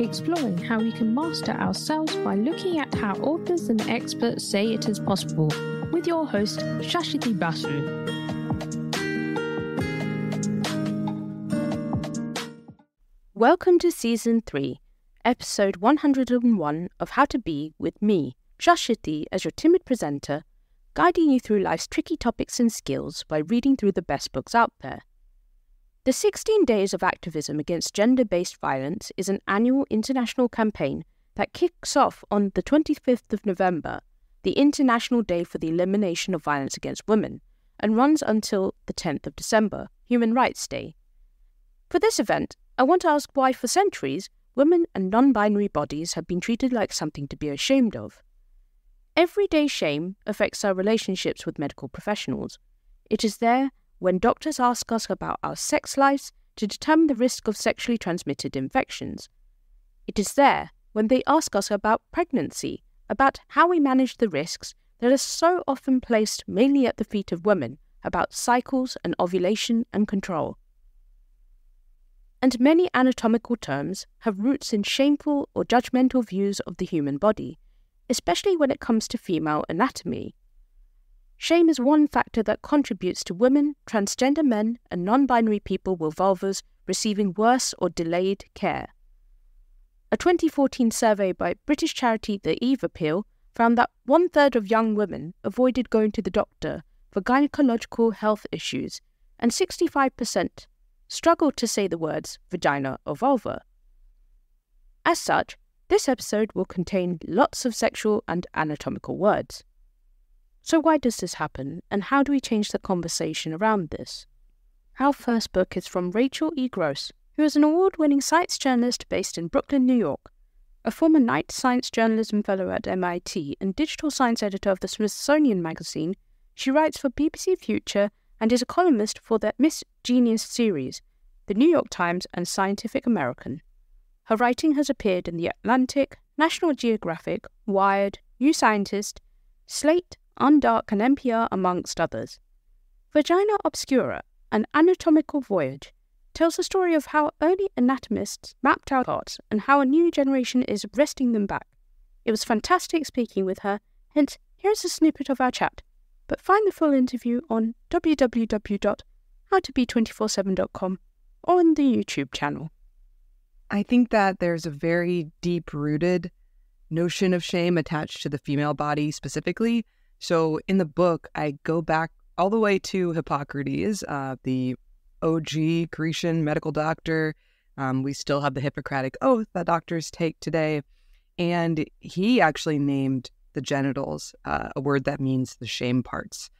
exploring how we can master ourselves by looking at how authors and experts say it is possible, with your host, Suswati Basu. Welcome to Season 3, Episode 101 of How to Be with me, Suswati, as your timid presenter, guiding you through life's tricky topics and skills by reading through the best books out there. The 16 Days of Activism Against Gender Based Violence is an annual international campaign that kicks off on the 25th of November, the International Day for the Elimination of Violence Against Women, and runs until the 10th of December, Human Rights Day. For this event, I want to ask why, for centuries, women and non binary bodies have been treated like something to be ashamed of. Everyday shame affects our relationships with medical professionals. It is there when doctors ask us about our sex lives to determine the risk of sexually transmitted infections. It is there when they ask us about pregnancy, about how we manage the risks that are so often placed mainly at the feet of women, about cycles and ovulation and control. And many anatomical terms have roots in shameful or judgmental views of the human body, especially when it comes to female anatomy. Shame is one factor that contributes to women, transgender men, and non binary people with vulvas receiving worse or delayed care. A 2014 survey by British charity The Eve Appeal found that one third of young women avoided going to the doctor for gynecological health issues, and 65% struggled to say the words vagina or vulva. As such, this episode will contain lots of sexual and anatomical words. So, why does this happen, and how do we change the conversation around this? Our first book is from Rachel E. Gross, who is an award winning science journalist based in Brooklyn, New York. A former Knight Science Journalism Fellow at MIT and digital science editor of the Smithsonian Magazine, she writes for BBC Future and is a columnist for the Miss Genius series, The New York Times, and Scientific American. Her writing has appeared in The Atlantic, National Geographic, Wired, New Scientist, Slate, Undark, and NPR, amongst others. Vagina Obscura, an anatomical voyage, tells the story of how early anatomists mapped out parts and how a new generation is wresting them back. It was fantastic speaking with her, hence, here's a snippet of our chat. But find the full interview on www.howtobe247.com or on the YouTube channel. I think that there's a very deep rooted notion of shame attached to the female body specifically so in the book, I go back all the way to Hippocrates, uh, the OG Grecian medical doctor. Um, we still have the Hippocratic oath that doctors take today. And he actually named the genitals uh, a word that means the shame parts,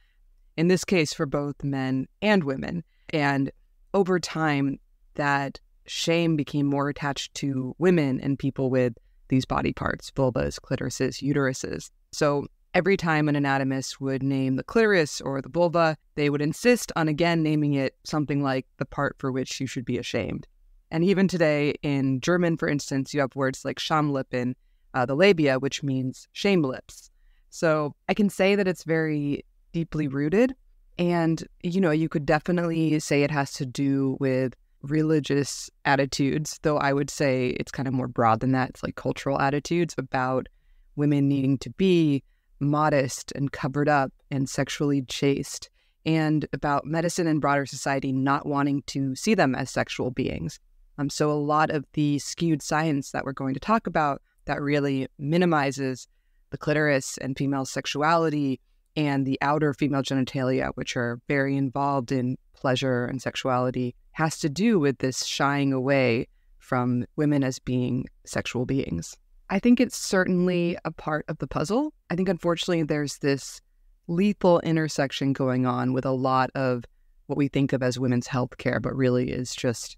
in this case, for both men and women. And over time, that shame became more attached to women and people with these body parts vulvas, clitorises, uteruses. So Every time an anatomist would name the clitoris or the vulva, they would insist on again naming it something like the part for which you should be ashamed. And even today, in German, for instance, you have words like Schamlippen, uh, the labia, which means shame lips. So I can say that it's very deeply rooted. And, you know, you could definitely say it has to do with religious attitudes, though I would say it's kind of more broad than that. It's like cultural attitudes about women needing to be modest and covered up and sexually chaste, and about medicine and broader society not wanting to see them as sexual beings. Um, so, a lot of the skewed science that we're going to talk about that really minimizes the clitoris and female sexuality and the outer female genitalia, which are very involved in pleasure and sexuality, has to do with this shying away from women as being sexual beings. I think it's certainly a part of the puzzle. I think, unfortunately, there's this lethal intersection going on with a lot of what we think of as women's health care, but really is just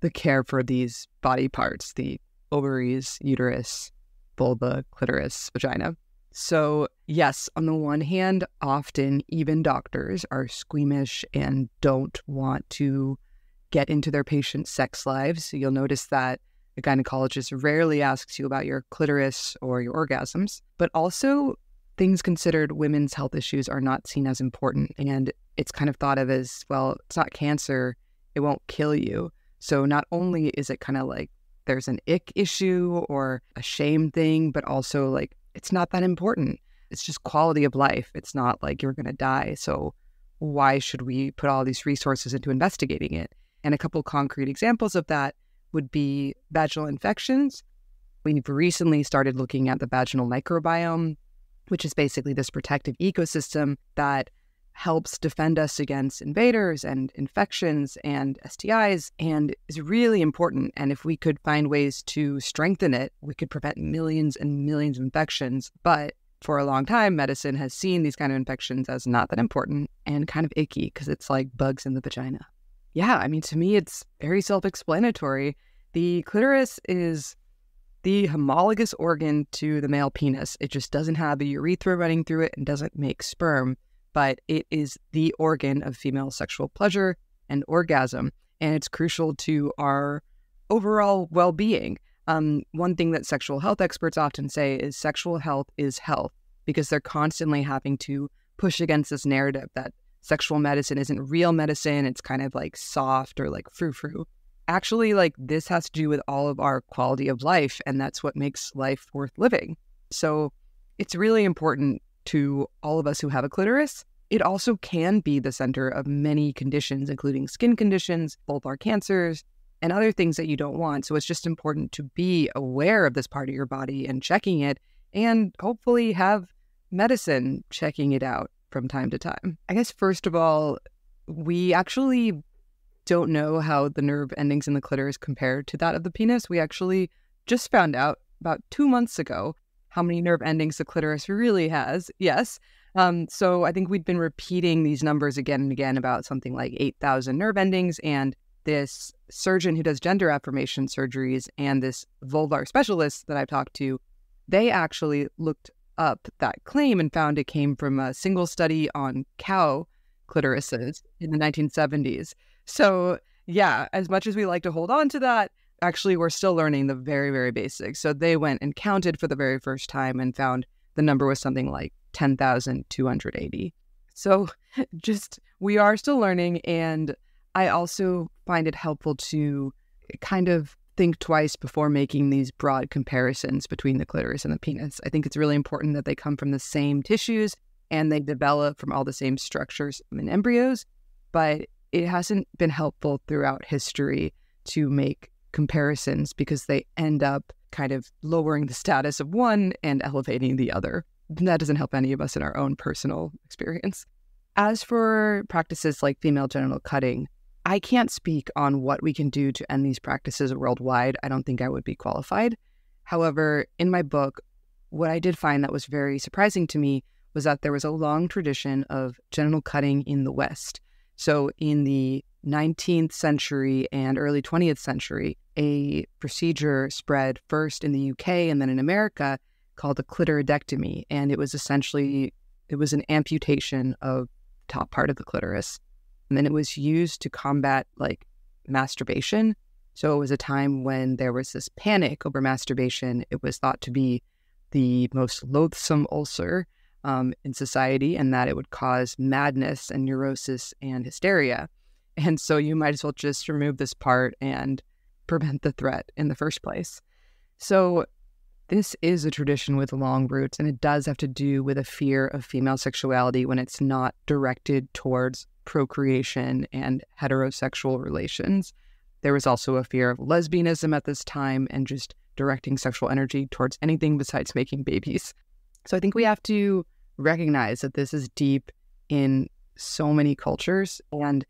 the care for these body parts the ovaries, uterus, vulva, clitoris, vagina. So, yes, on the one hand, often even doctors are squeamish and don't want to get into their patients' sex lives. So you'll notice that a gynecologist rarely asks you about your clitoris or your orgasms, but also things considered women's health issues are not seen as important. And it's kind of thought of as well, it's not cancer, it won't kill you. So not only is it kind of like there's an ick issue or a shame thing, but also like it's not that important. It's just quality of life. It's not like you're going to die. So why should we put all these resources into investigating it? And a couple concrete examples of that would be vaginal infections. We've recently started looking at the vaginal microbiome, which is basically this protective ecosystem that helps defend us against invaders and infections and STIs and is really important. And if we could find ways to strengthen it, we could prevent millions and millions of infections. But for a long time, medicine has seen these kind of infections as not that important and kind of icky because it's like bugs in the vagina. Yeah, I mean, to me, it's very self explanatory. The clitoris is the homologous organ to the male penis. It just doesn't have a urethra running through it and doesn't make sperm but it is the organ of female sexual pleasure and orgasm, and it's crucial to our overall well being. Um, one thing that sexual health experts often say is sexual health is health because they're constantly having to push against this narrative that sexual medicine isn't real medicine. It's kind of like soft or like frou frou. Actually, like this has to do with all of our quality of life, and that's what makes life worth living. So it's really important to all of us who have a clitoris, it also can be the center of many conditions, including skin conditions, vulvar cancers, and other things that you don't want. So it's just important to be aware of this part of your body and checking it, and hopefully have medicine checking it out from time to time. I guess, first of all, we actually don't know how the nerve endings in the clitoris compare to that of the penis. We actually just found out about two months ago how many nerve endings the clitoris really has. Yes. Um, so I think we'd been repeating these numbers again and again about something like 8,000 nerve endings. And this surgeon who does gender affirmation surgeries and this vulvar specialist that I've talked to, they actually looked up that claim and found it came from a single study on cow clitorises in the 1970s. So, yeah, as much as we like to hold on to that, actually we're still learning the very very basics so they went and counted for the very first time and found the number was something like 10,280 so just we are still learning and i also find it helpful to kind of think twice before making these broad comparisons between the clitoris and the penis i think it's really important that they come from the same tissues and they develop from all the same structures in embryos but it hasn't been helpful throughout history to make comparisons because they end up kind of lowering the status of one and elevating the other. That doesn't help any of us in our own personal experience. As for practices like female genital cutting, I can't speak on what we can do to end these practices worldwide. I don't think I would be qualified. However, in my book, what I did find that was very surprising to me was that there was a long tradition of genital cutting in the West. So, in the 19th century and early 20th century, a procedure spread first in the UK and then in America called a clitoridectomy. And it was essentially, it was an amputation of top part of the clitoris. And then it was used to combat like masturbation. So it was a time when there was this panic over masturbation. It was thought to be the most loathsome ulcer um, in society and that it would cause madness and neurosis and hysteria. And so you might as well just remove this part and prevent the threat in the first place. So this is a tradition with long roots, and it does have to do with a fear of female sexuality when it's not directed towards procreation and heterosexual relations. There was also a fear of lesbianism at this time and just directing sexual energy towards anything besides making babies. So I think we have to recognize that this is deep in so many cultures and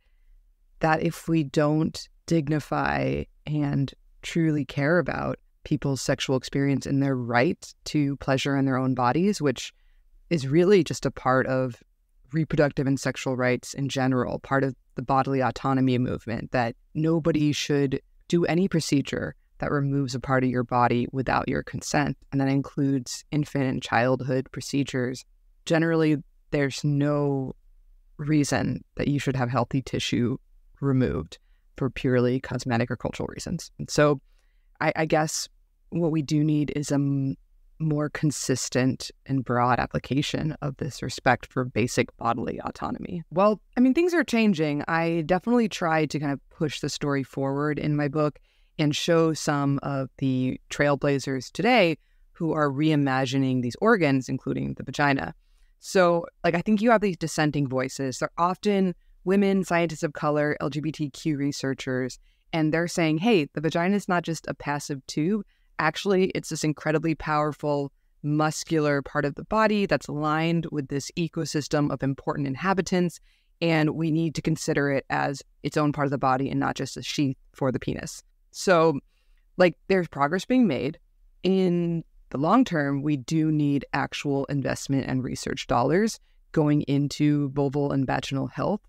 that if we don't dignify and truly care about people's sexual experience and their right to pleasure in their own bodies, which is really just a part of reproductive and sexual rights in general, part of the bodily autonomy movement, that nobody should do any procedure that removes a part of your body without your consent. And that includes infant and childhood procedures. Generally, there's no reason that you should have healthy tissue removed for purely cosmetic or cultural reasons. And so I, I guess what we do need is a m- more consistent and broad application of this respect for basic bodily autonomy. Well, I mean, things are changing. I definitely tried to kind of push the story forward in my book and show some of the trailblazers today who are reimagining these organs, including the vagina. So, like, I think you have these dissenting voices. They're often women, scientists of color, LGBTQ researchers, and they're saying, hey, the vagina is not just a passive tube. Actually, it's this incredibly powerful muscular part of the body that's aligned with this ecosystem of important inhabitants. And we need to consider it as its own part of the body and not just a sheath for the penis. So, like, there's progress being made. In the long term, we do need actual investment and research dollars going into vulval and vaginal health.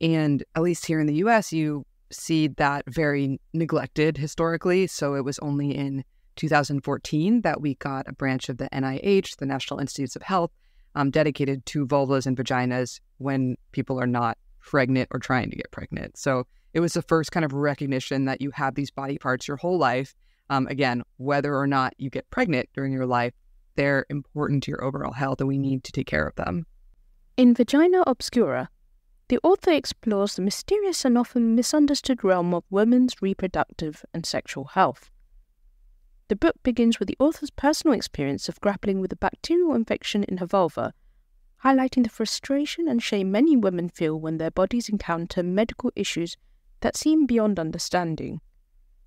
And at least here in the US, you see that very neglected historically. So it was only in 2014 that we got a branch of the NIH, the National Institutes of Health, um, dedicated to vulvas and vaginas when people are not pregnant or trying to get pregnant. So it was the first kind of recognition that you have these body parts your whole life. Um, again, whether or not you get pregnant during your life, they're important to your overall health and we need to take care of them. In Vagina Obscura, the author explores the mysterious and often misunderstood realm of women's reproductive and sexual health. The book begins with the author's personal experience of grappling with a bacterial infection in her vulva, highlighting the frustration and shame many women feel when their bodies encounter medical issues that seem beyond understanding.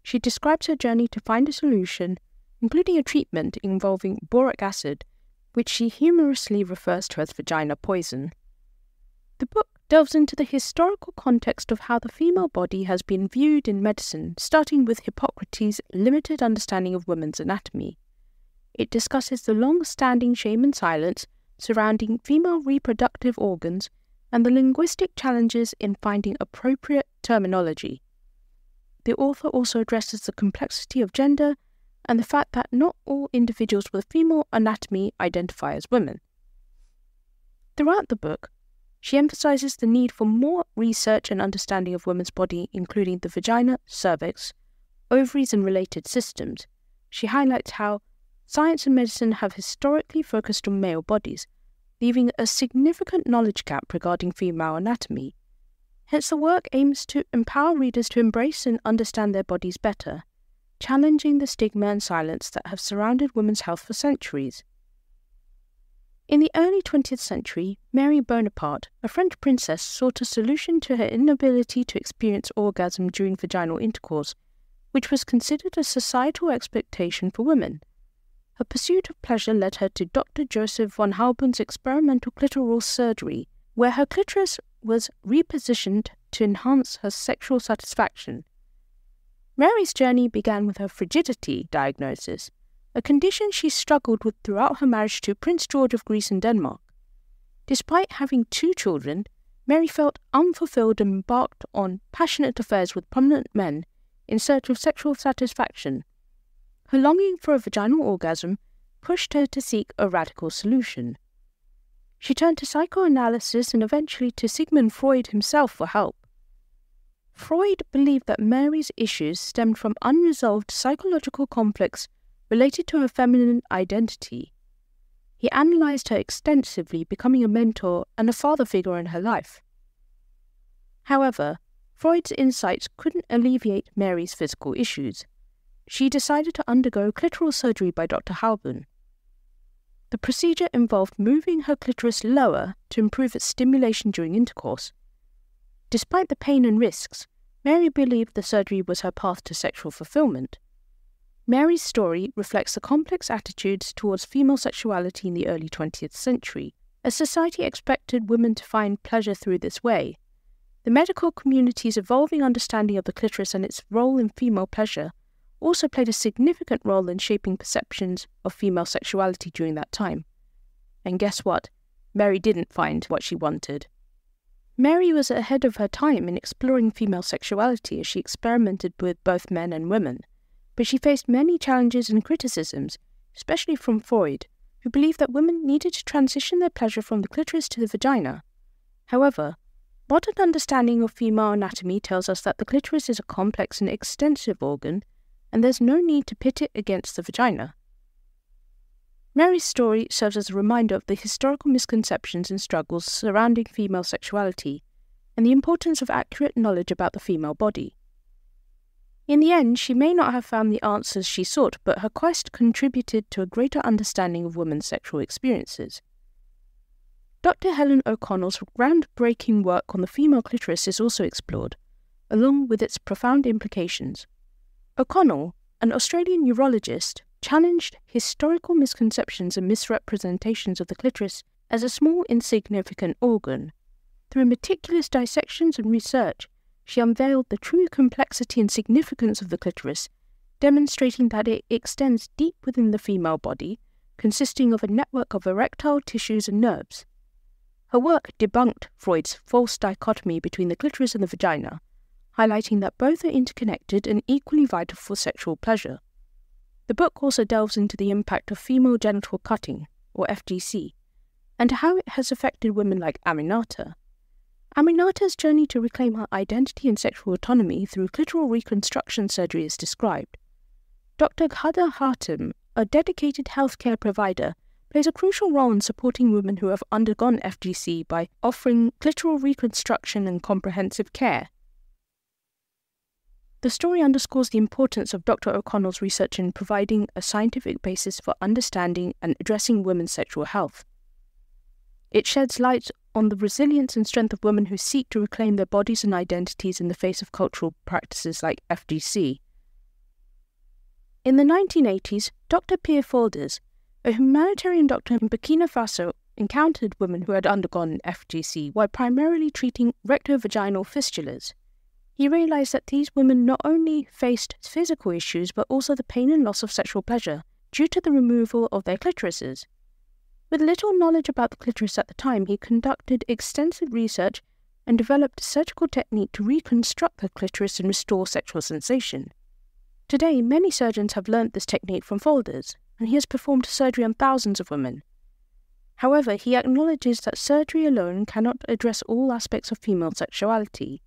She describes her journey to find a solution, including a treatment involving boric acid, which she humorously refers to as vagina poison. The book delves into the historical context of how the female body has been viewed in medicine, starting with Hippocrates' limited understanding of women's anatomy. It discusses the long standing shame and silence surrounding female reproductive organs and the linguistic challenges in finding appropriate terminology. The author also addresses the complexity of gender and the fact that not all individuals with female anatomy identify as women. Throughout the book, she emphasizes the need for more research and understanding of women's body, including the vagina, cervix, ovaries, and related systems. She highlights how science and medicine have historically focused on male bodies, leaving a significant knowledge gap regarding female anatomy. Hence, the work aims to empower readers to embrace and understand their bodies better, challenging the stigma and silence that have surrounded women's health for centuries. In the early 20th century, Mary Bonaparte, a French princess, sought a solution to her inability to experience orgasm during vaginal intercourse, which was considered a societal expectation for women. Her pursuit of pleasure led her to Dr. Joseph von Halban's experimental clitoral surgery, where her clitoris was repositioned to enhance her sexual satisfaction. Mary's journey began with her frigidity diagnosis, a condition she struggled with throughout her marriage to Prince George of Greece and Denmark. Despite having two children, Mary felt unfulfilled and embarked on passionate affairs with prominent men in search of sexual satisfaction. Her longing for a vaginal orgasm pushed her to seek a radical solution. She turned to psychoanalysis and eventually to Sigmund Freud himself for help. Freud believed that Mary's issues stemmed from unresolved psychological conflicts related to her feminine identity. He analysed her extensively, becoming a mentor and a father figure in her life. However, Freud's insights couldn't alleviate Mary's physical issues. She decided to undergo clitoral surgery by Dr. Halban. The procedure involved moving her clitoris lower to improve its stimulation during intercourse. Despite the pain and risks, Mary believed the surgery was her path to sexual fulfillment. Mary's story reflects the complex attitudes towards female sexuality in the early 20th century, as society expected women to find pleasure through this way. The medical community's evolving understanding of the clitoris and its role in female pleasure also played a significant role in shaping perceptions of female sexuality during that time. And guess what? Mary didn't find what she wanted. Mary was ahead of her time in exploring female sexuality as she experimented with both men and women but she faced many challenges and criticisms, especially from Freud, who believed that women needed to transition their pleasure from the clitoris to the vagina. However, modern understanding of female anatomy tells us that the clitoris is a complex and extensive organ, and there's no need to pit it against the vagina. Mary's story serves as a reminder of the historical misconceptions and struggles surrounding female sexuality and the importance of accurate knowledge about the female body. In the end, she may not have found the answers she sought, but her quest contributed to a greater understanding of women's sexual experiences. Dr. Helen O'Connell's groundbreaking work on the female clitoris is also explored, along with its profound implications. O'Connell, an Australian urologist, challenged historical misconceptions and misrepresentations of the clitoris as a small, insignificant organ. Through meticulous dissections and research, she unveiled the true complexity and significance of the clitoris, demonstrating that it extends deep within the female body, consisting of a network of erectile tissues and nerves. Her work debunked Freud's false dichotomy between the clitoris and the vagina, highlighting that both are interconnected and equally vital for sexual pleasure. The book also delves into the impact of female genital cutting, or FGC, and how it has affected women like Aminata. Aminata's journey to reclaim her identity and sexual autonomy through clitoral reconstruction surgery is described. Dr. Ghada Hatem, a dedicated healthcare provider, plays a crucial role in supporting women who have undergone FGC by offering clitoral reconstruction and comprehensive care. The story underscores the importance of Dr. O'Connell's research in providing a scientific basis for understanding and addressing women's sexual health. It sheds light on the resilience and strength of women who seek to reclaim their bodies and identities in the face of cultural practices like FGC. In the 1980s, Dr. Pierre Foldès a humanitarian doctor in Burkina Faso encountered women who had undergone FGC while primarily treating rectovaginal fistulas. He realized that these women not only faced physical issues but also the pain and loss of sexual pleasure due to the removal of their clitorises. With little knowledge about the clitoris at the time, he conducted extensive research and developed a surgical technique to reconstruct the clitoris and restore sexual sensation. Today, many surgeons have learned this technique from Foldès, and he has performed surgery on thousands of women. However, he acknowledges that surgery alone cannot address all aspects of female sexuality.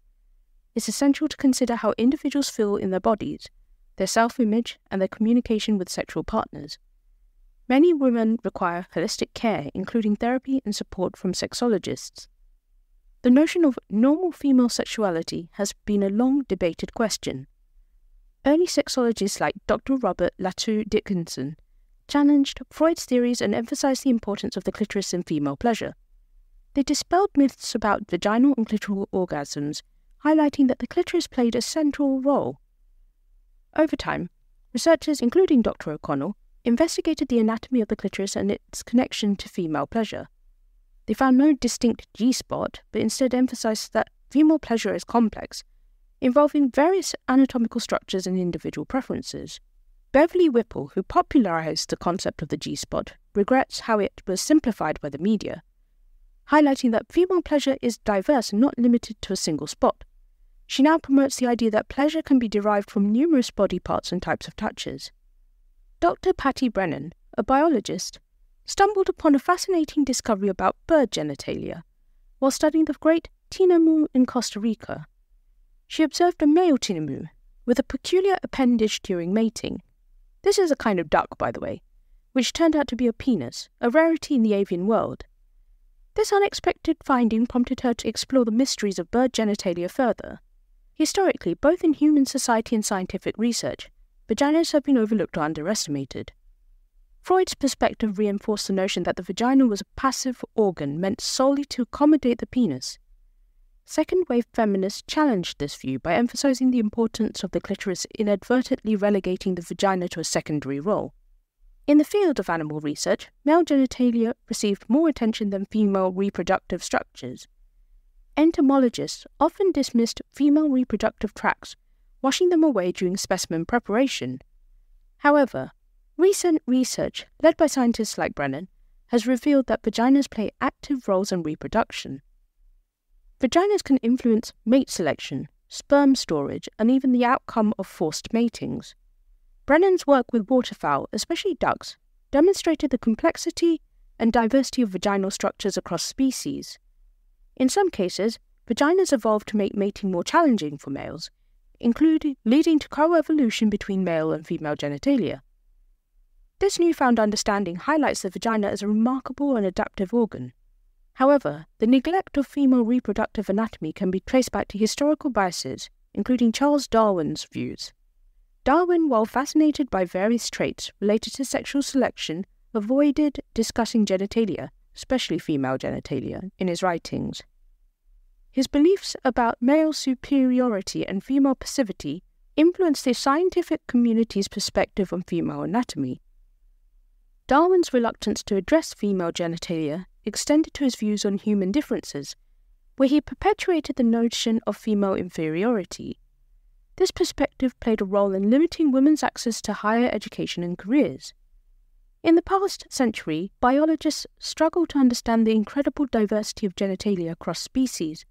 It's essential to consider how individuals feel in their bodies, their self image, and their communication with sexual partners. Many women require holistic care, including therapy and support from sexologists. The notion of normal female sexuality has been a long debated question. Early sexologists like Dr. Robert Latou Dickinson challenged Freud's theories and emphasized the importance of the clitoris in female pleasure. They dispelled myths about vaginal and clitoral orgasms, highlighting that the clitoris played a central role. Over time, researchers, including Dr. O'Connell, investigated the anatomy of the clitoris and its connection to female pleasure. They found no distinct G spot, but instead emphasized that female pleasure is complex, involving various anatomical structures and individual preferences. Beverly Whipple, who popularized the concept of the G spot, regrets how it was simplified by the media, highlighting that female pleasure is diverse and not limited to a single spot. She now promotes the idea that pleasure can be derived from numerous body parts and types of touches. Dr. Patty Brennan, a biologist, stumbled upon a fascinating discovery about bird genitalia while studying the great tinamou in Costa Rica. She observed a male tinamou with a peculiar appendage during mating. This is a kind of duck, by the way, which turned out to be a penis, a rarity in the avian world. This unexpected finding prompted her to explore the mysteries of bird genitalia further. Historically, both in human society and scientific research, vaginas have been overlooked or underestimated. Freud's perspective reinforced the notion that the vagina was a passive organ meant solely to accommodate the penis. Second wave feminists challenged this view by emphasizing the importance of the clitoris inadvertently relegating the vagina to a secondary role. In the field of animal research, male genitalia received more attention than female reproductive structures. Entomologists often dismissed female reproductive tracts, washing them away during specimen preparation. However, recent research, led by scientists like Brennan, has revealed that vaginas play active roles in reproduction. Vaginas can influence mate selection, sperm storage, and even the outcome of forced matings. Brennan's work with waterfowl, especially ducks, demonstrated the complexity and diversity of vaginal structures across species. In some cases, vaginas evolved to make mating more challenging for males, including leading to coevolution between male and female genitalia. This newfound understanding highlights the vagina as a remarkable and adaptive organ. However, the neglect of female reproductive anatomy can be traced back to historical biases, including Charles Darwin's views. Darwin, while fascinated by various traits related to sexual selection, avoided discussing genitalia, especially female genitalia, in his writings. His beliefs about male superiority and female passivity influenced the scientific community's perspective on female anatomy. Darwin's reluctance to address female genitalia extended to his views on human differences, where he perpetuated the notion of female inferiority. This perspective played a role in limiting women's access to higher education and careers. In the past century, biologists struggled to understand the incredible diversity of genitalia across species,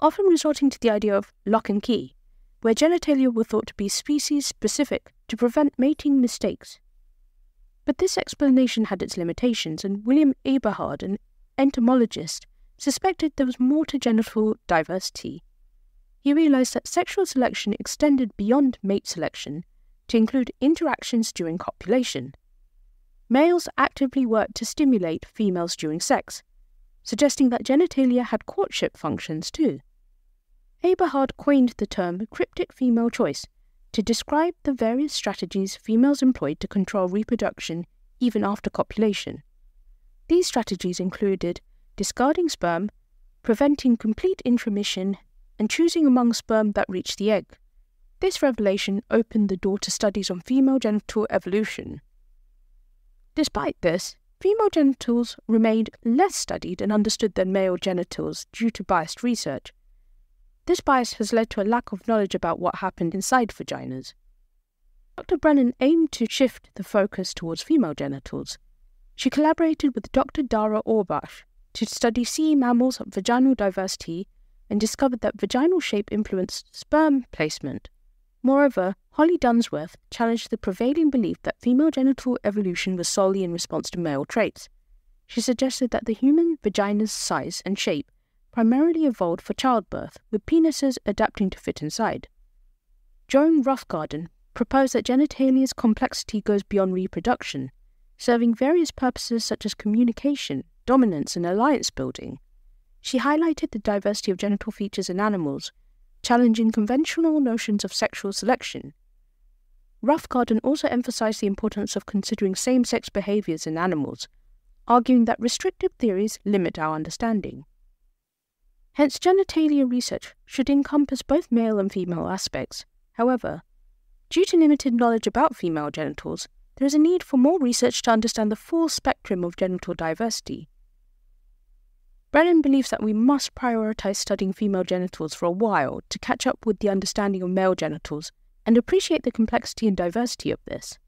often resorting to the idea of lock and key, where genitalia were thought to be species specific to prevent mating mistakes. But this explanation had its limitations, and William Eberhard, an entomologist, suspected there was more to genital diversity he realized that sexual selection extended beyond mate selection to include interactions during copulation. Males actively worked to stimulate females during sex, suggesting that genitalia had courtship functions too. Eberhard coined the term cryptic female choice to describe the various strategies females employed to control reproduction even after copulation. These strategies included discarding sperm, preventing complete intromission, and choosing among sperm that reach the egg. This revelation opened the door to studies on female genital evolution. Despite this, female genitals remained less studied and understood than male genitals due to biased research. This bias has led to a lack of knowledge about what happened inside vaginas. Dr. Brennan aimed to shift the focus towards female genitals. She collaborated with Dr. Dara Orbach to study sea mammals' vaginal diversity and discovered that vaginal shape influenced sperm placement. Moreover, Holly Dunsworth challenged the prevailing belief that female genital evolution was solely in response to male traits. She suggested that the human vagina's size and shape primarily evolved for childbirth, with penises adapting to fit inside. Joan Roughgarden proposed that genitalia's complexity goes beyond reproduction, serving various purposes such as communication, dominance, and alliance building. She highlighted the diversity of genital features in animals, challenging conventional notions of sexual selection. Roughgarden also emphasized the importance of considering same sex behaviors in animals, arguing that restrictive theories limit our understanding. Hence, genitalia research should encompass both male and female aspects. However, due to limited knowledge about female genitals, there is a need for more research to understand the full spectrum of genital diversity. Brennan believes that we must prioritize studying female genitals for a while to catch up with the understanding of male genitals and appreciate the complexity and diversity of this.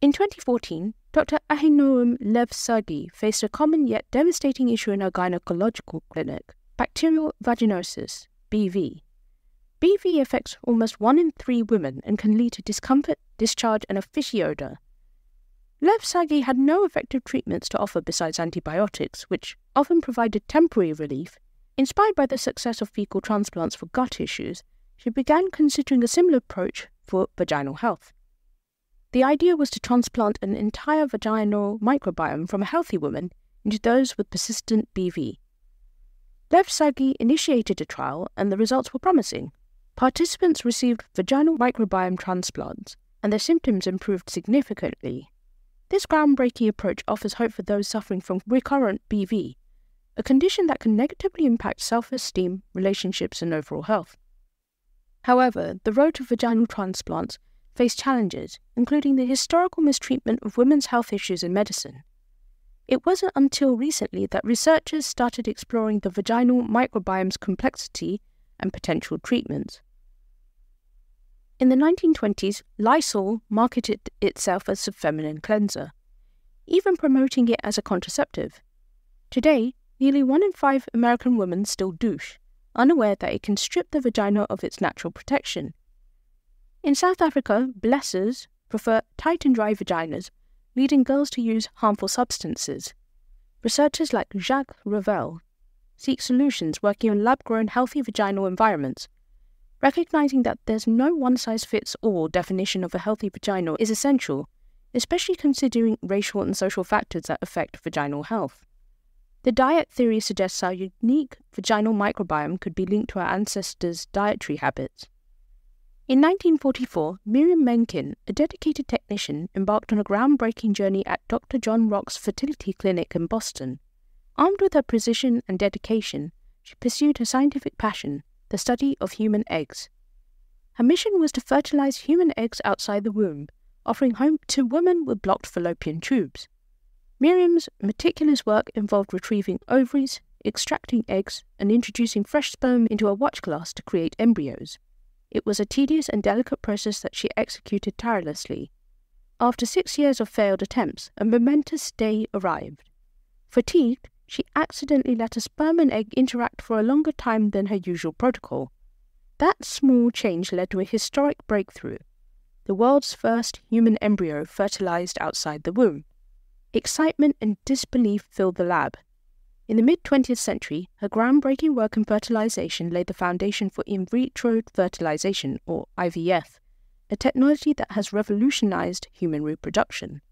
In 2014, Dr. Ahinoam Lev-Sagi faced a common yet devastating issue in her gynecological clinic bacterial vaginosis, BV. BV affects almost one in three women and can lead to discomfort, discharge, and a fishy odour. Lev-Sagi had no effective treatments to offer besides antibiotics, which often provided temporary relief. Inspired by the success of fecal transplants for gut issues, she began considering a similar approach for vaginal health. The idea was to transplant an entire vaginal microbiome from a healthy woman into those with persistent BV. Lev-Sagi initiated a trial, and the results were promising. Participants received vaginal microbiome transplants, and their symptoms improved significantly this groundbreaking approach offers hope for those suffering from recurrent BV, a condition that can negatively impact self esteem, relationships, and overall health. However, the road to vaginal transplants faced challenges, including the historical mistreatment of women's health issues in medicine. It wasn't until recently that researchers started exploring the vaginal microbiome's complexity and potential treatments. In the 1920s, Lysol marketed itself as a feminine cleanser, even promoting it as a contraceptive. Today, nearly one in five American women still douche, unaware that it can strip the vagina of its natural protection. In South Africa, blessers prefer tight and dry vaginas, leading girls to use harmful substances. Researchers like Jacques Ravel seek solutions working on lab grown healthy vaginal environments Recognizing that there's no one size fits all definition of a healthy vagina is essential, especially considering racial and social factors that affect vaginal health. The diet theory suggests our unique vaginal microbiome could be linked to our ancestors' dietary habits. In 1944, Miriam Menkin, a dedicated technician, embarked on a groundbreaking journey at Dr. John Rock's fertility clinic in Boston. Armed with her precision and dedication, she pursued her scientific passion, the study of human eggs. Her mission was to fertilize human eggs outside the womb, offering hope to women with blocked fallopian tubes. Miriam's meticulous work involved retrieving ovaries, extracting eggs, and introducing fresh sperm into a watch glass to create embryos. It was a tedious and delicate process that she executed tirelessly. After six years of failed attempts, a momentous day arrived. Fatigued, she accidentally let a sperm and egg interact for a longer time than her usual protocol. That small change led to a historic breakthrough the world's first human embryo fertilized outside the womb. Excitement and disbelief filled the lab. In the mid 20th century, her groundbreaking work in fertilization laid the foundation for in vitro fertilization, or IVF, a technology that has revolutionized human reproduction.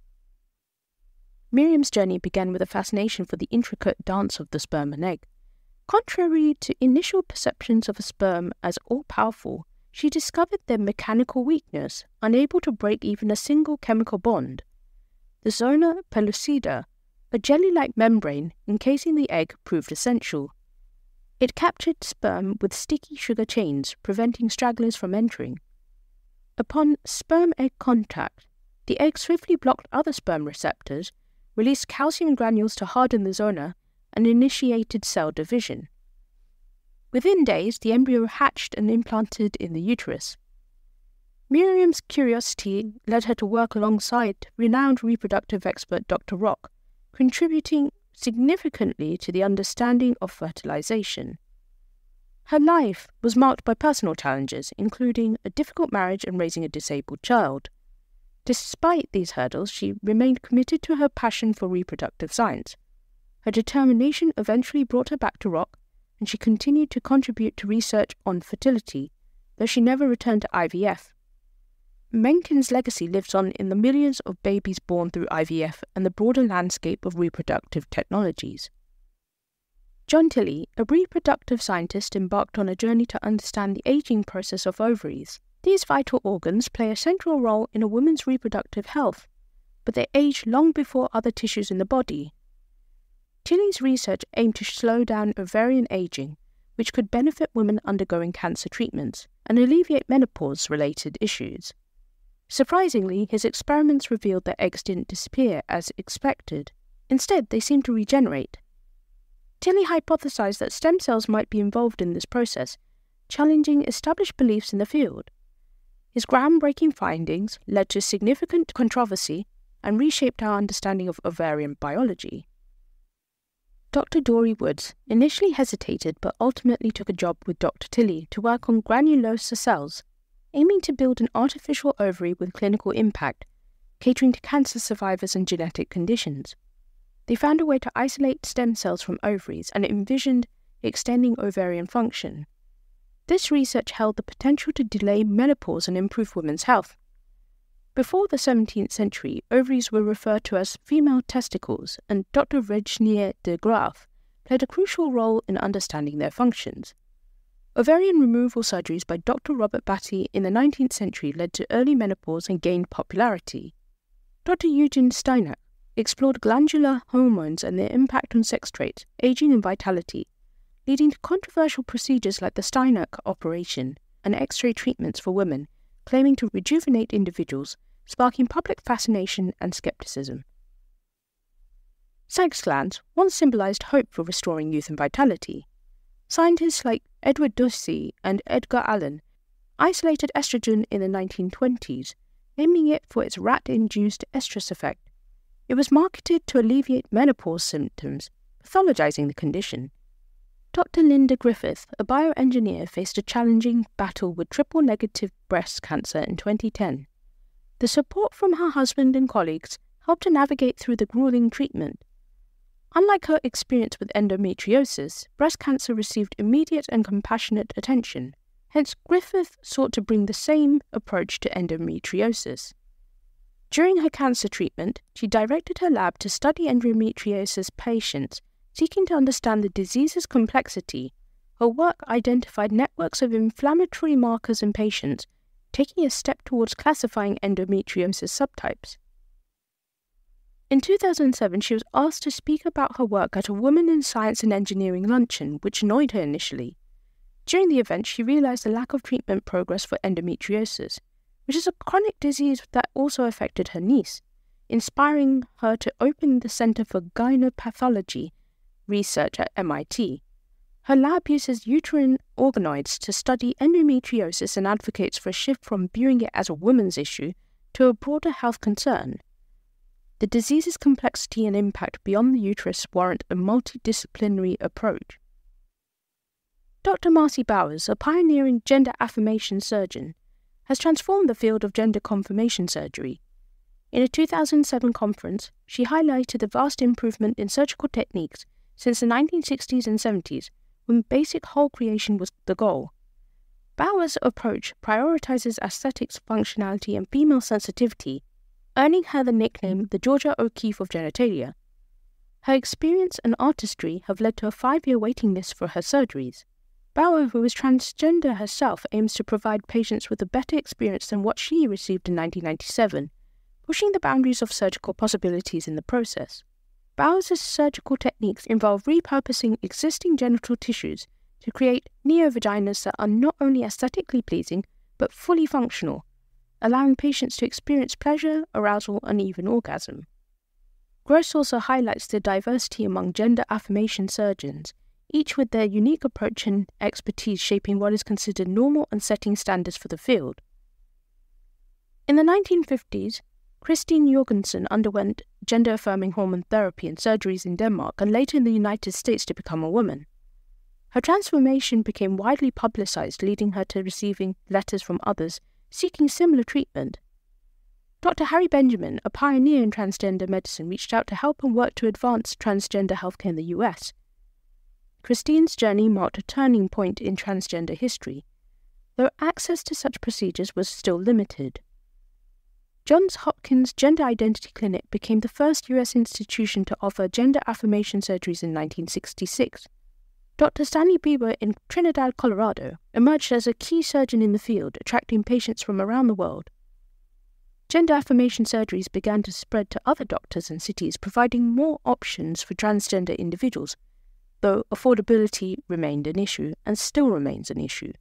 Miriam's journey began with a fascination for the intricate dance of the sperm and egg. Contrary to initial perceptions of a sperm as all powerful, she discovered their mechanical weakness, unable to break even a single chemical bond. The zona pellucida, a jelly like membrane encasing the egg, proved essential. It captured sperm with sticky sugar chains, preventing stragglers from entering. Upon sperm egg contact, the egg swiftly blocked other sperm receptors released calcium granules to harden the zona, and initiated cell division. Within days, the embryo hatched and implanted in the uterus. Miriam's curiosity led her to work alongside renowned reproductive expert Dr. Rock, contributing significantly to the understanding of fertilization. Her life was marked by personal challenges, including a difficult marriage and raising a disabled child. Despite these hurdles, she remained committed to her passion for reproductive science. Her determination eventually brought her back to Rock, and she continued to contribute to research on fertility, though she never returned to IVF. Menkin's legacy lives on in the millions of babies born through IVF and the broader landscape of reproductive technologies. John Tilly, a reproductive scientist, embarked on a journey to understand the aging process of ovaries. These vital organs play a central role in a woman's reproductive health, but they age long before other tissues in the body. Tilly's research aimed to slow down ovarian aging, which could benefit women undergoing cancer treatments and alleviate menopause related issues. Surprisingly, his experiments revealed that eggs didn't disappear as expected. Instead, they seemed to regenerate. Tilly hypothesized that stem cells might be involved in this process, challenging established beliefs in the field. His groundbreaking findings led to significant controversy and reshaped our understanding of ovarian biology. Dr. Dori Woods initially hesitated but ultimately took a job with Dr. Tilly to work on granulosa cells, aiming to build an artificial ovary with clinical impact, catering to cancer survivors and genetic conditions. They found a way to isolate stem cells from ovaries and envisioned extending ovarian function. This research held the potential to delay menopause and improve women's health. Before the 17th century, ovaries were referred to as female testicles, and Dr. Regnier de Graaf played a crucial role in understanding their functions. Ovarian removal surgeries by Dr. Robert Battey in the 19th century led to early menopause and gained popularity. Dr. Eugene Steinach explored glandular hormones and their impact on sex traits, aging, and vitality, leading to controversial procedures like the Steinach operation and X ray treatments for women, claiming to rejuvenate individuals, sparking public fascination and skepticism. Sex glands once symbolized hope for restoring youth and vitality. Scientists like Edward Doisy and Edgar Allen isolated estrogen in the 1920s, naming it for its rat induced estrus effect. It was marketed to alleviate menopause symptoms, pathologizing the condition. Dr. Linda Griffith, a bioengineer, faced a challenging battle with triple negative breast cancer in 2010. The support from her husband and colleagues helped her navigate through the grueling treatment. Unlike her experience with endometriosis, breast cancer received immediate and compassionate attention. Hence, Griffith sought to bring the same approach to endometriosis. During her cancer treatment, she directed her lab to study endometriosis patients Seeking to understand the disease's complexity, her work identified networks of inflammatory markers in patients, taking a step towards classifying endometriosis subtypes. In 2007, she was asked to speak about her work at a Women in Science and Engineering luncheon, which annoyed her initially. During the event, she realized the lack of treatment progress for endometriosis, which is a chronic disease that also affected her niece, inspiring her to open the Center for Gynepathology research at MIT. Her lab uses uterine organoids to study endometriosis and advocates for a shift from viewing it as a woman's issue to a broader health concern. The disease's complexity and impact beyond the uterus warrant a multidisciplinary approach. Dr. Marci Bowers, a pioneering gender affirmation surgeon, has transformed the field of gender confirmation surgery. In a 2007 conference, she highlighted the vast improvement in surgical techniques since the 1960s and 70s, when basic hole creation was the goal. Bowers' approach prioritizes aesthetics, functionality, and female sensitivity earning her the nickname mm-hmm. the Georgia O'Keeffe of genitalia. Her experience and artistry have led to a five year waiting list for her surgeries. Bowers, who is transgender herself, aims to provide patients with a better experience than what she received in 1997, pushing the boundaries of surgical possibilities in the process. Bowers' surgical techniques involve repurposing existing genital tissues to create neovaginas that are not only aesthetically pleasing but fully functional, allowing patients to experience pleasure, arousal, and even orgasm. Gross also highlights the diversity among gender affirmation surgeons, each with their unique approach and expertise shaping what is considered normal and setting standards for the field. In the 1950s, Christine Jorgensen underwent gender affirming hormone therapy and surgeries in Denmark and later in the United States to become a woman. Her transformation became widely publicized, leading her to receiving letters from others seeking similar treatment. Dr. Harry Benjamin, a pioneer in transgender medicine, reached out to help and work to advance transgender healthcare in the US. Christine's journey marked a turning point in transgender history, though access to such procedures was still limited. Johns Hopkins Gender Identity Clinic became the first US institution to offer gender affirmation surgeries in 1966. Dr. Stanley Biber in Trinidad, Colorado, emerged as a key surgeon in the field, attracting patients from around the world. Gender affirmation surgeries began to spread to other doctors and cities, providing more options for transgender individuals, though affordability remained an issue and still remains an issue.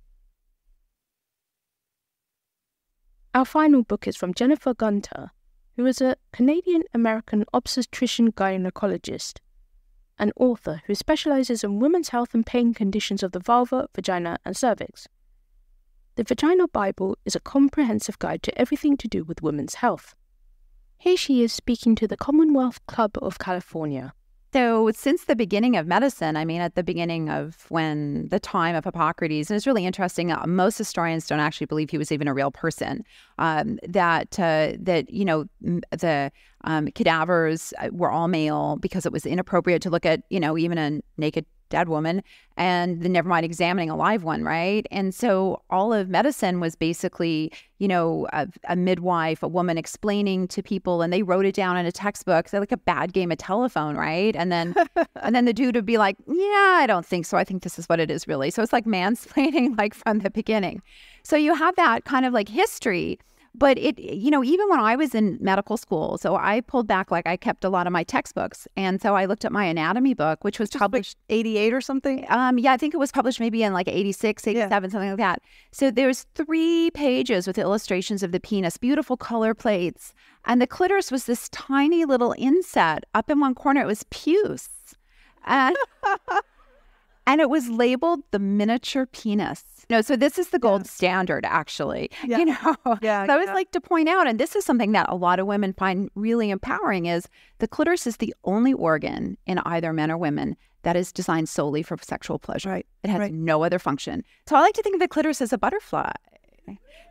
Our final book is from Jennifer Gunter, who is a Canadian American obstetrician gynecologist an author who specializes in women's health and pain conditions of the vulva, vagina, and cervix. The Vagina Bible is a comprehensive guide to everything to do with women's health. Here she is speaking to the Commonwealth Club of California. So, since the beginning of medicine, I mean, at the beginning of when the time of Hippocrates, and it's really interesting. Uh, most historians don't actually believe he was even a real person. Um, that uh, that you know the um, cadavers uh, were all male because it was inappropriate to look at you know even a naked dead woman and then never mind examining a live one right? And so all of medicine was basically you know a, a, midwife a woman explaining to people and they wrote it down in a textbook. So like a bad game of telephone right? And then and then the dude would be like yeah i don't think so. I think this is what it is really. So it's like mansplaining like from the beginning. So you have that kind of like history but it you know even when i was in medical school so i pulled back like i kept a lot of my textbooks and so i looked at my anatomy book which was Just published 88 or something? Um yeah i think it was published maybe in like 86 87 yeah. something like that. So there's three pages with illustrations of the penis beautiful color plates and the clitoris was this tiny little inset up in one corner. It was puce. And and it was labeled the miniature penis no, so this is the gold yeah. standard, actually. Yeah. You know, yeah, so I was like to point out, and this is something that a lot of women find really empowering: is the clitoris is the only organ in either men or women that is designed solely for sexual pleasure. Right. It has right. no other function. So I like to think of the clitoris as a butterfly.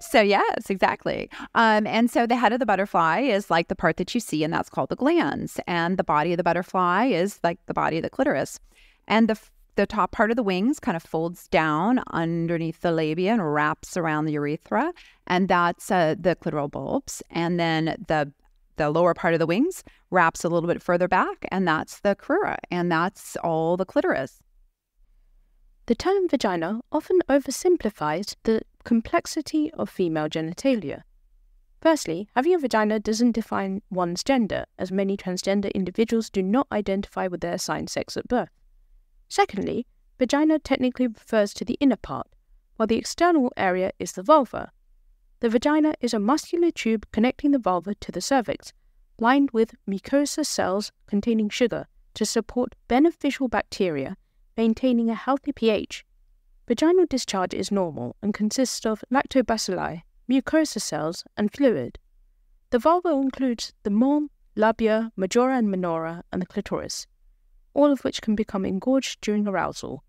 So yes, exactly. Um, and so the head of the butterfly is like the part that you see, and that's called the glans. And the body of the butterfly is like the body of the clitoris. And the the top part of the wings kind of folds down underneath the labia and wraps around the urethra, and that's uh, the clitoral bulbs. And then the the lower part of the wings wraps a little bit further back, and that's the crura, and that's all the clitoris. The term vagina often oversimplifies the complexity of female genitalia. Firstly, having a vagina doesn't define one's gender, as many transgender individuals do not identify with their assigned sex at birth. Secondly, vagina technically refers to the inner part, while the external area is the vulva. The vagina is a muscular tube connecting the vulva to the cervix, lined with mucosa cells containing sugar to support beneficial bacteria, maintaining a healthy pH. Vaginal discharge is normal and consists of lactobacilli, mucosa cells, and fluid. The vulva includes the maw, labia, majora and minora, and the clitoris, all of which can become engorged during arousal.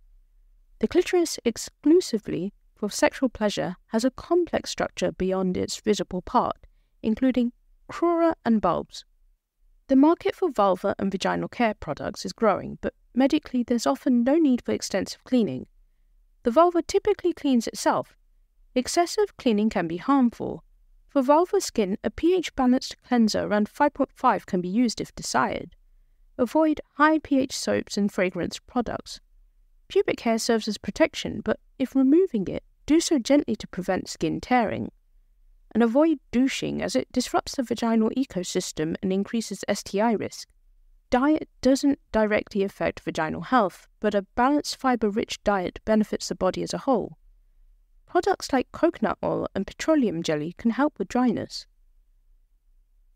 The clitoris exclusively for sexual pleasure has a complex structure beyond its visible part, including crura and bulbs. The market for vulva and vaginal care products is growing, but medically there's often no need for extensive cleaning. The vulva typically cleans itself. Excessive cleaning can be harmful. For vulvar skin, a pH balanced cleanser around 5.5 can be used if desired. Avoid high pH soaps and fragrance products. Pubic hair serves as protection, but if removing it, do so gently to prevent skin tearing. And avoid douching as it disrupts the vaginal ecosystem and increases STI risk. Diet doesn't directly affect vaginal health, but a balanced fiber rich diet benefits the body as a whole. Products like coconut oil and petroleum jelly can help with dryness.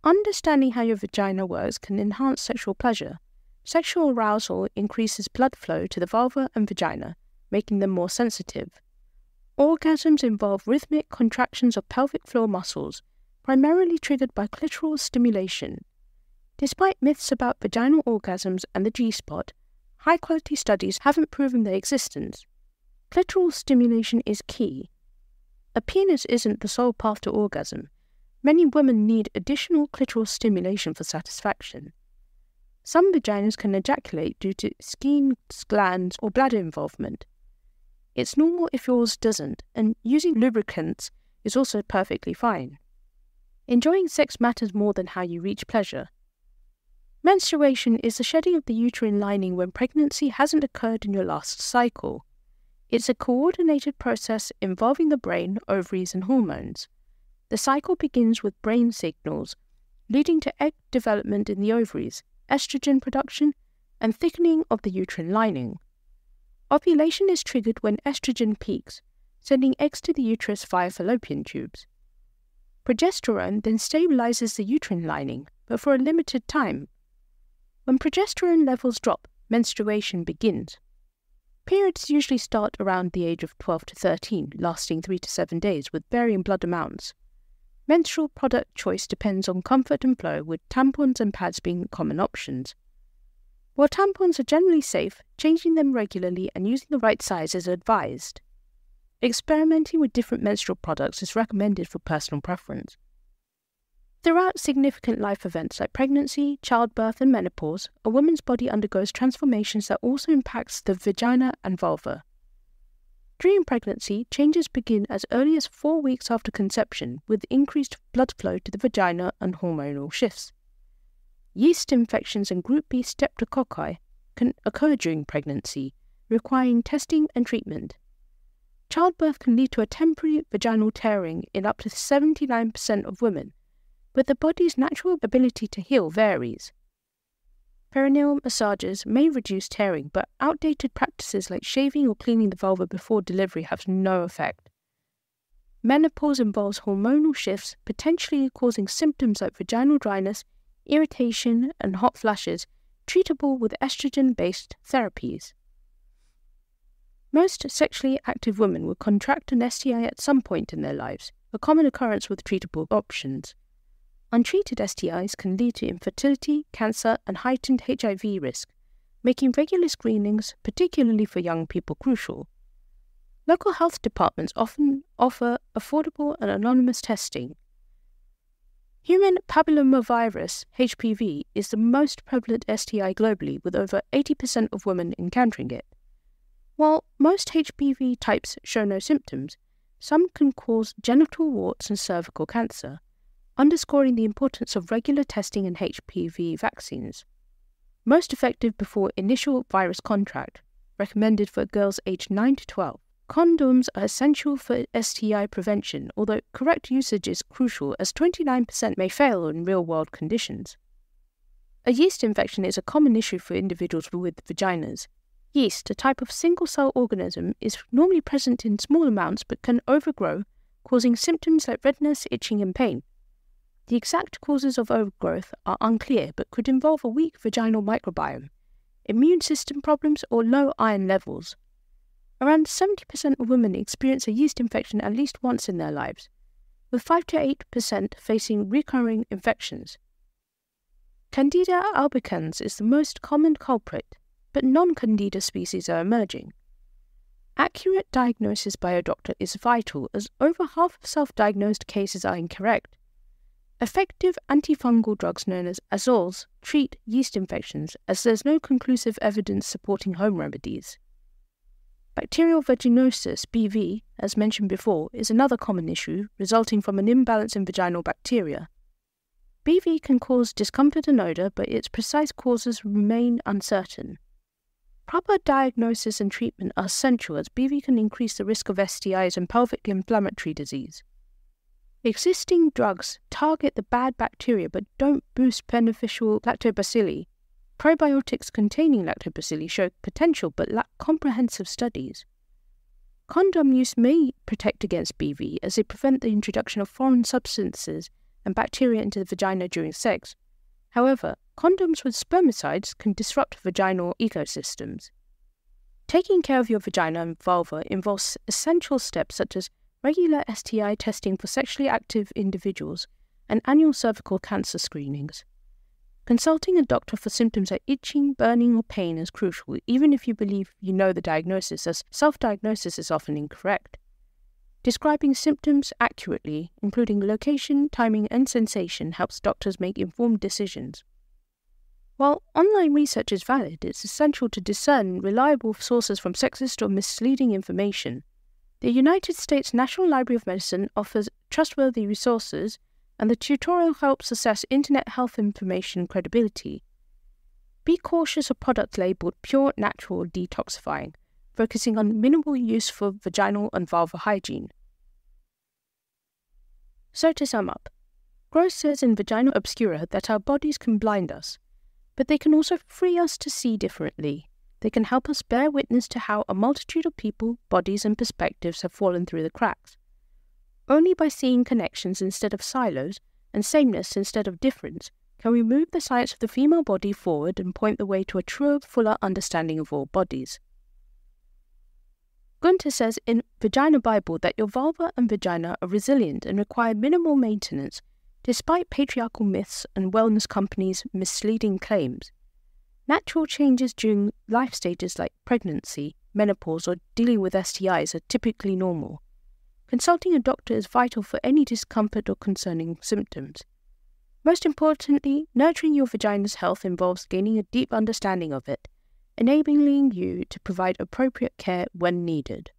Understanding how your vagina works can enhance sexual pleasure. Sexual arousal increases blood flow to the vulva and vagina, making them more sensitive. Orgasms involve rhythmic contractions of pelvic floor muscles, primarily triggered by clitoral stimulation. Despite myths about vaginal orgasms and the G spot, high quality studies haven't proven their existence. Clitoral stimulation is key. A penis isn't the sole path to orgasm. Many women need additional clitoral stimulation for satisfaction. Some vaginas can ejaculate due to Skene glands or bladder involvement. It's normal if yours doesn't, and using lubricants is also perfectly fine. Enjoying sex matters more than how you reach pleasure. Menstruation is the shedding of the uterine lining when pregnancy hasn't occurred in your last cycle. It's a coordinated process involving the brain, ovaries, and hormones. The cycle begins with brain signals, leading to egg development in the ovaries, estrogen production, and thickening of the uterine lining. Ovulation is triggered when estrogen peaks, sending eggs to the uterus via fallopian tubes. Progesterone then stabilizes the uterine lining, but for a limited time, when progesterone levels drop, menstruation begins. Periods usually start around the age of 12 to 13, lasting 3 to 7 days with varying blood amounts. Menstrual product choice depends on comfort and flow, with tampons and pads being common options. While tampons are generally safe, changing them regularly and using the right size is advised. Experimenting with different menstrual products is recommended for personal preference. Throughout significant life events like pregnancy, childbirth, and menopause, a woman's body undergoes transformations that also impacts the vagina and vulva. During pregnancy, changes begin as early as four weeks after conception with increased blood flow to the vagina and hormonal shifts. Yeast infections and group B streptococci can occur during pregnancy, requiring testing and treatment. Childbirth can lead to a temporary vaginal tearing in up to 79% of women but the body's natural ability to heal varies. Perineal massages may reduce tearing, but outdated practices like shaving or cleaning the vulva before delivery have no effect. Menopause involves hormonal shifts, potentially causing symptoms like vaginal dryness, irritation, and hot flashes, treatable with estrogen based therapies. Most sexually active women will contract an STI at some point in their lives, a common occurrence with treatable options. Untreated STIs can lead to infertility, cancer, and heightened HIV risk, making regular screenings, particularly for young people, crucial. Local health departments often offer affordable and anonymous testing. Human papillomavirus, HPV, is the most prevalent STI globally, with over 80% of women encountering it. While most HPV types show no symptoms, some can cause genital warts and cervical cancer underscoring the importance of regular testing and HPV vaccines. Most effective before initial virus contact, recommended for girls aged 9 to 12. Condoms are essential for STI prevention, although correct usage is crucial as 29% may fail in real world conditions. A yeast infection is a common issue for individuals with vaginas. Yeast, a type of single cell organism, is normally present in small amounts but can overgrow, causing symptoms like redness, itching, and pain. The exact causes of overgrowth are unclear but could involve a weak vaginal microbiome, immune system problems, or low iron levels. Around 70% of women experience a yeast infection at least once in their lives, with 5 to 8% facing recurring infections. Candida albicans is the most common culprit, but non Candida species are emerging. Accurate diagnosis by a doctor is vital as over half of self diagnosed cases are incorrect. Effective antifungal drugs known as azoles treat yeast infections as there's no conclusive evidence supporting home remedies. Bacterial vaginosis, BV, as mentioned before, is another common issue resulting from an imbalance in vaginal bacteria. BV can cause discomfort and odour, but its precise causes remain uncertain. Proper diagnosis and treatment are essential as BV can increase the risk of STIs and pelvic inflammatory disease. Existing drugs target the bad bacteria but don't boost beneficial lactobacilli, Probiotics containing lactobacilli show potential but lack comprehensive studies. Condom use may protect against BV as they prevent the introduction of foreign substances and bacteria into the vagina during sex. However, condoms with spermicides can disrupt vaginal ecosystems. Taking care of your vagina and vulva involves essential steps such as regular STI testing for sexually active individuals and annual cervical cancer screenings. Consulting a doctor for symptoms like itching, burning, or pain is crucial, even if you believe you know the diagnosis, as self diagnosis is often incorrect. Describing symptoms accurately, including location, timing, and sensation, helps doctors make informed decisions. While online research is valid, it's essential to discern reliable sources from sexist or misleading information. The United States National Library of Medicine offers trustworthy resources and the tutorial helps assess internet health information credibility. Be cautious of products labeled pure natural detoxifying, focusing on minimal use for vaginal and vulvar hygiene. So to sum up, Gross says in Vagina Obscura that our bodies can blind us, but they can also free us to see differently. They can help us bear witness to how a multitude of people, bodies, and perspectives have fallen through the cracks. Only by seeing connections instead of silos and sameness instead of difference can we move the science of the female body forward and point the way to a truer, fuller understanding of all bodies. Gunter says in Vagina Bible that your vulva and vagina are resilient and require minimal maintenance despite patriarchal myths and wellness companies' misleading claims. Natural changes during life stages like pregnancy, menopause, or dealing with STIs are typically normal. Consulting a doctor is vital for any discomfort or concerning symptoms. Most importantly, nurturing your vagina's health involves gaining a deep understanding of it, enabling you to provide appropriate care when needed.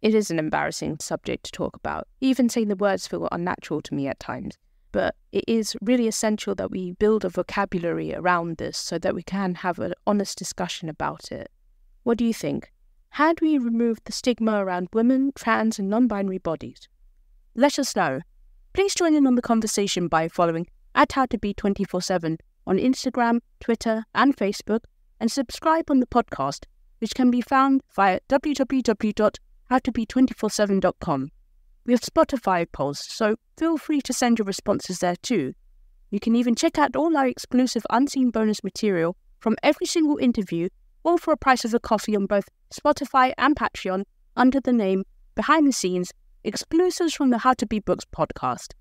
It is an embarrassing subject to talk about. Even saying the words feel unnatural to me at times. But it is really essential that we build a vocabulary around this so that we can have an honest discussion about it. What do you think? How do we remove the stigma around women, trans, and non binary bodies? Let us know. Please join in on the conversation by following at How to Be 24 7 on Instagram, Twitter, and Facebook, and subscribe on the podcast, which can be found via www.howtobe247.com. We have Spotify polls, so feel free to send your responses there too. You can even check out all our exclusive unseen bonus material from every single interview all for a price of a coffee on both Spotify and Patreon under the name Behind the Scenes Exclusives from the How to Be Books podcast.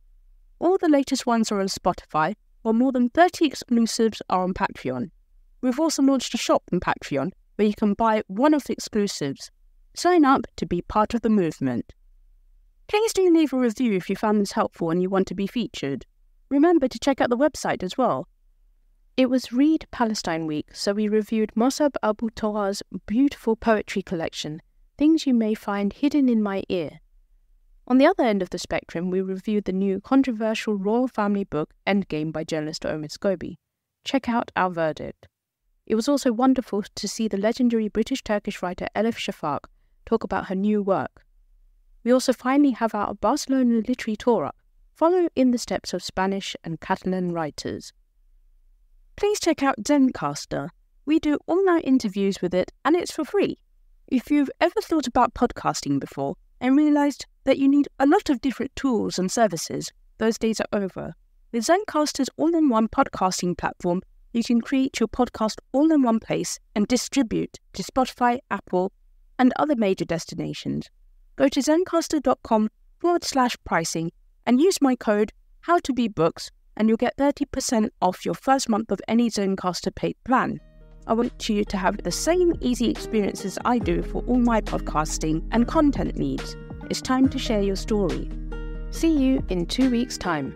All the latest ones are on Spotify, while more than 30 exclusives are on Patreon. We've also launched a shop on Patreon where you can buy one of the exclusives. Sign up to be part of the movement. Please do leave a review if you found this helpful and you want to be featured. Remember to check out the website as well it was Read Palestine Week, so we reviewed Mosab Abu Toha's beautiful poetry collection, Things You May Find Hidden in My Ear. On the other end of the spectrum, we reviewed the new controversial royal family book Endgame by journalist Omid Scobie. Check out our verdict. It was also wonderful to see the legendary British Turkish writer Elif Shafak talk about her new work. We also finally have our Barcelona literary tour up, follow in the steps of Spanish and Catalan writers. Please check out Zencastr. We do all interviews with it and it's for free. If you've ever thought about podcasting before and realized that you need a lot of different tools and services, those days are over. With Zencastr's all in one podcasting platform, you can create your podcast all in one place and distribute to Spotify, Apple, and other major destinations. Go to zencastr.com forward slash pricing and use my code how to be books and you'll get 30% off your first month of any Zencastr paid plan. I want you to have the same easy experience as I do for all my podcasting and content needs. It's time to share your story. See you in two weeks' time.